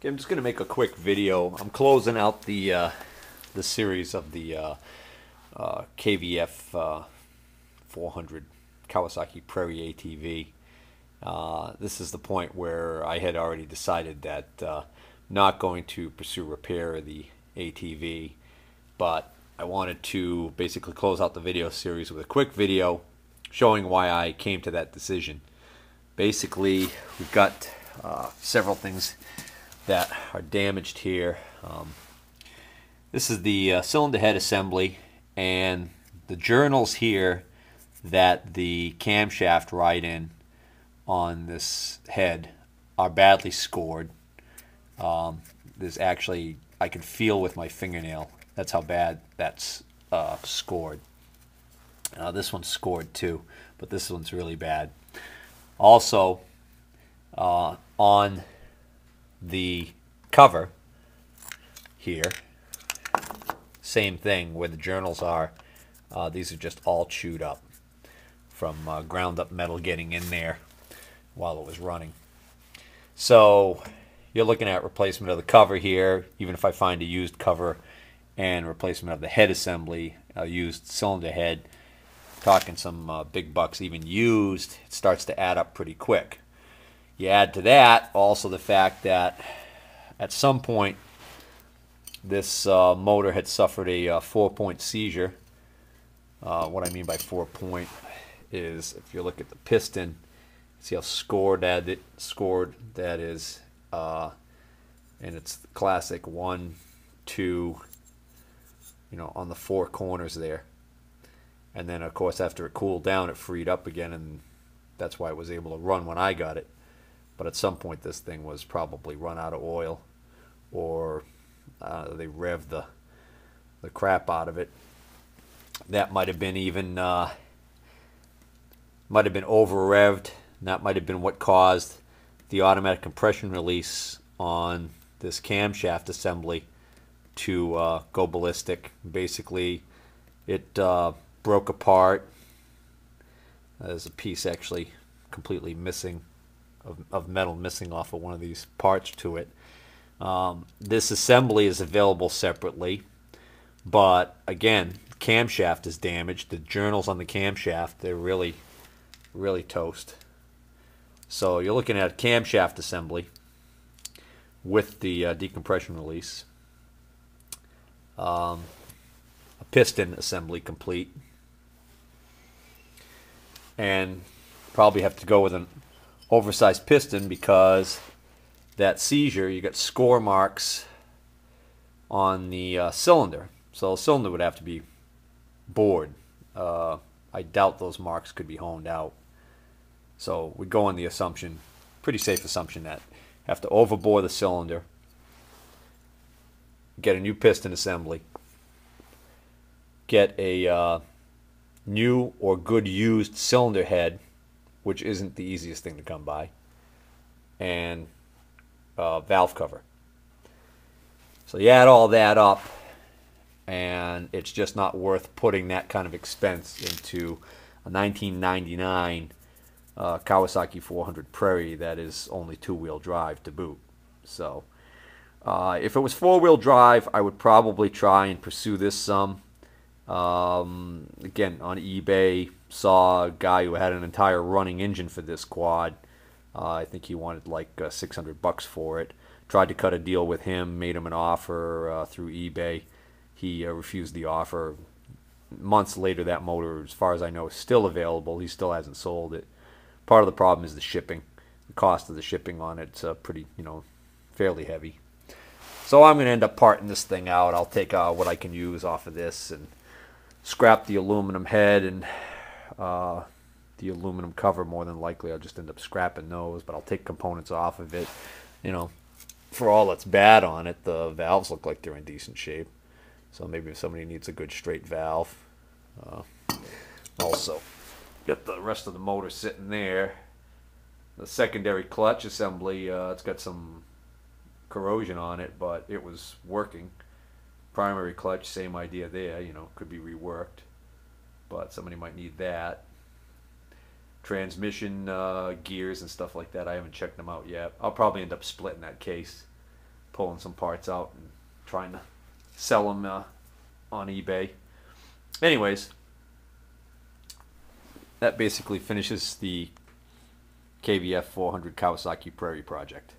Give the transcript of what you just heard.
Okay, I'm just going to make a quick video. I'm closing out the uh, the series of the uh, uh, KVF uh, 400 Kawasaki Prairie ATV. Uh, this is the point where I had already decided that uh, not going to pursue repair of the ATV, but I wanted to basically close out the video series with a quick video showing why I came to that decision. Basically, we've got several things that are damaged here. Um, this is the uh, cylinder head assembly and the journals here that the camshaft ride in on this head are badly scored. Um, there's actually, I can feel with my fingernail, that's how bad that's uh, scored. Uh, this one's scored too, but this one's really bad. Also, uh, on the cover here, same thing where the journals are. Uh, these are just all chewed up from uh, ground up metal getting in there while it was running. So you're looking at replacement of the cover here, even if I find a used cover and replacement of the head assembly, a used cylinder head, talking some uh, big bucks even used, it starts to add up pretty quick. You add to that also the fact that at some point this uh, motor had suffered a uh, four-point seizure. Uh, what I mean by four-point is if you look at the piston, see how scored that it scored that is, uh, and it's classic one, two, you know, on the four corners there. And then of course after it cooled down, it freed up again, and that's why it was able to run when I got it. But at some point, this thing was probably run out of oil, or uh, they revved the the crap out of it. That might have been even uh, might have been over revved. That might have been what caused the automatic compression release on this camshaft assembly to uh, go ballistic. Basically, it uh, broke apart. There's a piece actually completely missing of, of metal missing off of one of these parts to it. Um, this assembly is available separately, but again, camshaft is damaged. The journals on the camshaft, they're really, really toast. So you're looking at a camshaft assembly with the uh, decompression release. Um, a piston assembly complete. And probably have to go with an oversized piston because that seizure, you got score marks on the uh, cylinder. So the cylinder would have to be bored. Uh, I doubt those marks could be honed out. So we go on the assumption, pretty safe assumption that have to overbore the cylinder, get a new piston assembly, get a uh, new or good used cylinder head which isn't the easiest thing to come by, and uh, valve cover. So you add all that up, and it's just not worth putting that kind of expense into a 1999 uh, Kawasaki 400 Prairie that is only two-wheel drive to boot. So uh, if it was four-wheel drive, I would probably try and pursue this some. Um, again, on eBay, saw a guy who had an entire running engine for this quad. Uh, I think he wanted like uh, 600 bucks for it. Tried to cut a deal with him, made him an offer uh, through eBay. He uh, refused the offer. Months later, that motor, as far as I know, is still available. He still hasn't sold it. Part of the problem is the shipping. The cost of the shipping on it's uh, pretty, you know, fairly heavy. So I'm going to end up parting this thing out. I'll take uh, what I can use off of this and scrap the aluminum head and uh, the aluminum cover more than likely I'll just end up scrapping those but I'll take components off of it. You know for all that's bad on it the valves look like they're in decent shape. So maybe if somebody needs a good straight valve uh, also. Get the rest of the motor sitting there. The secondary clutch assembly uh, it's got some corrosion on it but it was working. Primary clutch same idea there you know could be reworked but somebody might need that. Transmission uh, gears and stuff like that. I haven't checked them out yet. I'll probably end up splitting that case, pulling some parts out and trying to sell them uh, on eBay. Anyways, that basically finishes the KVF 400 Kawasaki Prairie project.